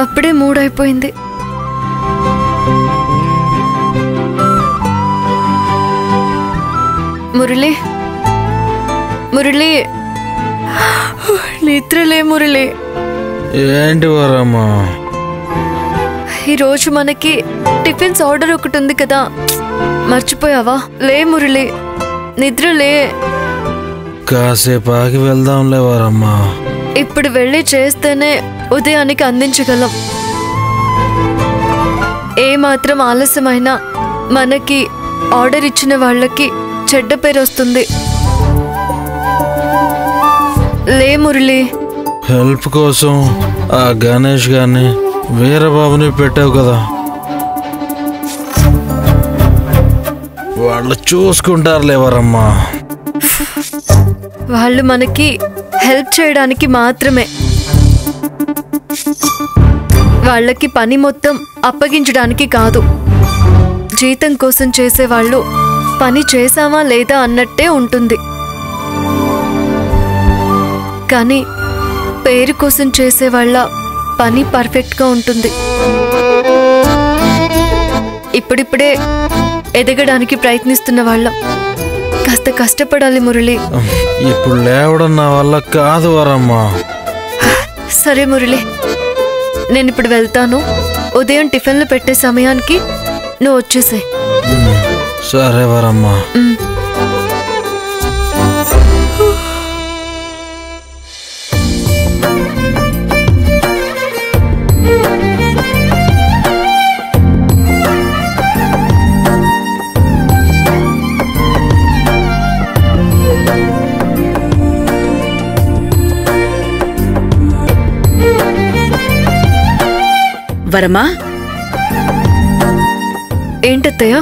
అప్పుడే మూడైపోయింది. మురళి మురళి. నిద్రలే మురళి. ఏంటి వరమ్మా? ఈరోజు మనకి టిఫిన్స్ ఆర్డర్ ఒకటి ఉంది కదా మర్చిపోయావా? లే మురళి నిద్రలే. కాసేపు ఆగి వెళ్దాంలే వరమ్మా. ఇప్పుడు వెళ్ళి చేస్తేనే ఉదయానికి అందించగలం. ఏ మాత్రం ఆలస్యమైనా మనకి ఆర్డర్ ఇచ్చిన వాళ్ళకి చెడ్డ పేరు వస్తుంది. లే మురళి. హెల్ప్ కోసం ఆ గణేష్ గారిని వీరబాబుని పెట్టావు కదా. వాళ్ళు చూసుకుంటారులే వరమ్మా. వాళ్ళు మనకి హెల్ప్ చేయడానికి మాత్రమే. వాళ్ళకి పని మొత్తం అప్పగించడానికి కాదు. జీతం కోసం చేసేవాళ్ళు పని చేసామా లేదా అన్నట్టే ఉంటుంది. కానీ పేరు కోసం చేసేవాళ్ళ పని పర్ఫెక్ట్గా ఉంటుంది. ఇప్పుడిప్పుడే ఎదగడానికి ప్రయత్నిస్తున్న వాళ్ళం. కాస్త కష్టపడాలి మురళి. ఇప్పుడు లేవడం నా వల్ల కాదు వరమ్మా. సరే మురళి. నేను ఇప్పుడు వెళ్తాను. ఉదయం టిఫిన్లు పెట్టే సమయానికి నువ్వు వచ్చేసాయి. సరే వరమ్మా. వరమా? ఏంటత్తయ్య?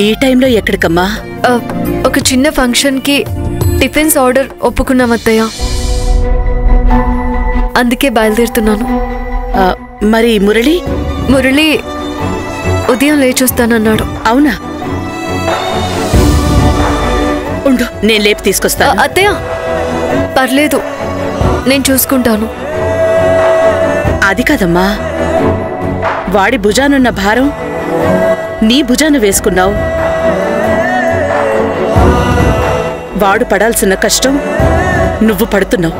ఈ టైంలో ఎక్కడికమ్మా? ఒక చిన్న ఫంక్షన్కి టిఫిన్స్ ఆర్డర్ ఒప్పుకున్నాం అత్తయ్య అందుకే బయలుదేరుతున్నాను. మరి మురళి? మురళి ఉదయం లేచొస్తానన్నాడు. అవునా? ఉండు నేను లేపి ఆ, తీసుకొస్తాను అత్తయ్య పర్లేదు. నేను చూసుకుంటాను. అది కాదమ్మా. వాడి భుజానున్న భారం నీ భుజాన వేసుకున్నావు. వాడు పడాల్సిన కష్టం నువ్వు పడుతున్నావు.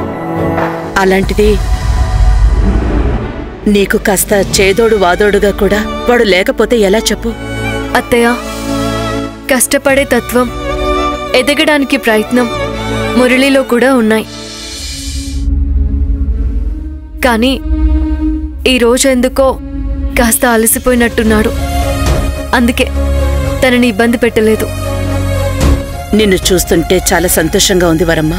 అలాంటిది నీకు కాస్త చేదోడు వాదోడుగా కూడా వాడు లేకపోతే ఎలా చెప్పు? అత్తయ్య కష్టపడే తత్వం ఎదగడానికి ప్రయత్నం మురళిలో కూడా ఉన్నాయి. కానీ ఈ రోజు ఎందుకో కాస్త అలసిపోయినట్టున్నాడు. అందుకే తనని ఇబ్బంది పెట్టలేదు. నిన్ను చూస్తుంటే చాలా సంతోషంగా ఉంది వరమ్మ.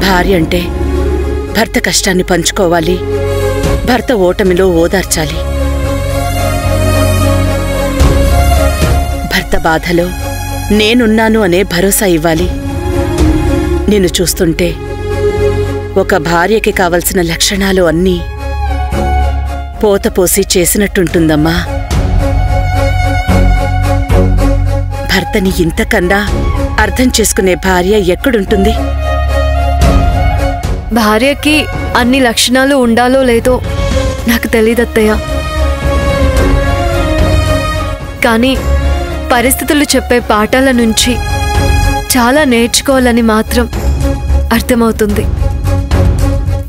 భార్య అంటే భర్త కష్టాన్ని పంచుకోవాలి. భర్త ఓటమిలో ఓదార్చాలి. భర్త బాధలో నేనున్నాను అనే భరోసా ఇవ్వాలి. నిన్ను చూస్తుంటే ఒక భార్యకి కావలసిన లక్షణాలు అన్నీ పోతపోసి చేసినట్టుంటుందమ్మా. భర్తని ఇంతకన్నా అర్థం చేసుకునే భార్య ఎక్కడుంటుంది? భార్యకి అన్ని లక్షణాలు ఉండాలో లేదో నాకు తెలీదత్తయ్య. కానీ పరిస్థితులు చెప్పే పాఠాల నుంచి చాలా నేర్చుకోవాలని మాత్రం అర్థమవుతుంది.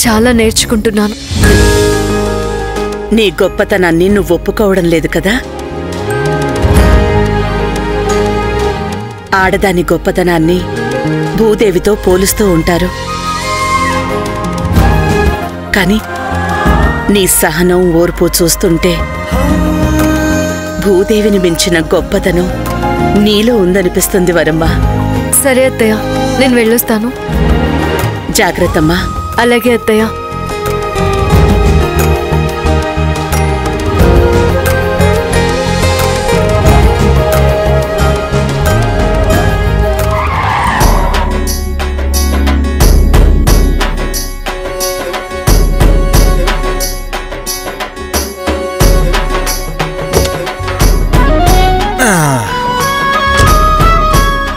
చాలా నేర్చుకుంటున్నాను. నీ గొప్పతనాన్ని నువ్వు ఒప్పుకోవడం లేదు కదా? ఆడదాని గొప్పతనాన్ని భూదేవితో పోలుస్తూ ఉంటారు. కాని నీ సహనం ఓర్పు చూస్తుంటే భూదేవిని మించిన గొప్పతనం నీలో ఉందనిపిస్తుంది వరమ్మ. సరే అత్తయ్య నేను వెళ్ళొస్తాను. జాగ్రత్తమ్మా. అలాగే అత్తయ్య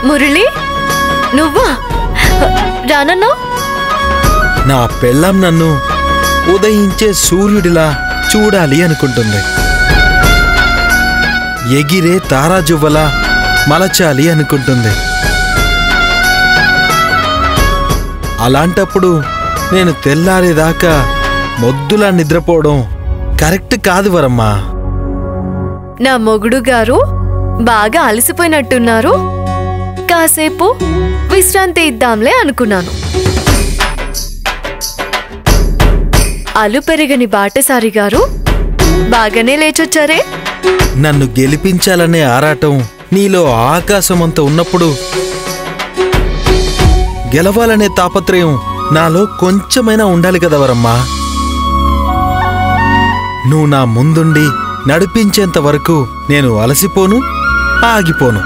మురళి నువ్వా రానన్నా నా పెళ్ళం నన్ను ఉదయించే సూర్యుడిలా చూడాలి అనుకుంటుంది. ఎగిరే తారాజువ్వలా మలచాలి అనుకుంటుంది. అలాంటప్పుడు నేను తెల్లారేదాకా మొద్దులా నిద్రపోవడం కరెక్ట్ కాదు వరమ్మా. నా మొగుడు గారు బాగా అలసిపోయినట్టున్నారు. కాసేపు విశ్రాంతి ఇద్దాంలే అనుకున్నాను. అలు పెరగని బాటసారి గారు బాగానే లేచొచ్చారే? నన్ను గెలిపించాలనే ఆరాటం నీలో ఆకాశమంత ఉన్నప్పుడు గెలవాలనే తాపత్రయం నాలో కొంచెమైనా ఉండాలి కదా వరమ్మా నువ్వు నా ముందుండి నడిపించేంత వరకు నేను అలసిపోను ఆగిపోను.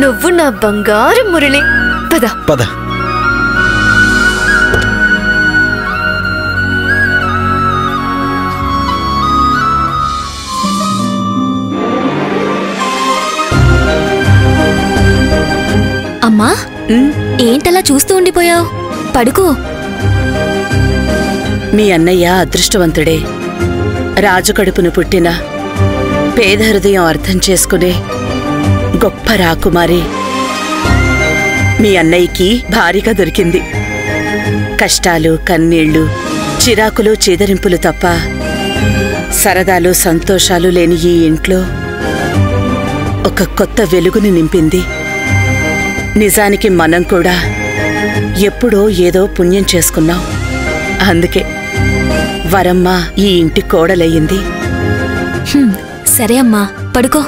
నువ్వు నా బంగారు మురళి. పద. పద. అమ్మా ఏంటలా చూస్తూ ఉండిపోయావు? పడుకో. మీ అన్నయ్య అదృష్టవంతుడే. రాజు కడుపును పుట్టిన పేద హృదయం అర్థం చేసుకునే గొప్ప రాకుమారి మీ అన్నయ్యకి భారీగా దొరికింది. కష్టాలు కన్నీళ్ళు చిరాకులు చీదరింపులు తప్ప సరదాలు సంతోషాలు లేని ఈ ఇంట్లో ఒక కొత్త వెలుగుని నింపింది. నిజానికి మనం కూడా ఎప్పుడో ఏదో పుణ్యం చేసుకున్నాం. అందుకే వరమ్మ ఈ ఇంటి కోడలయ్యింది. సరే అమ్మా పడుకో.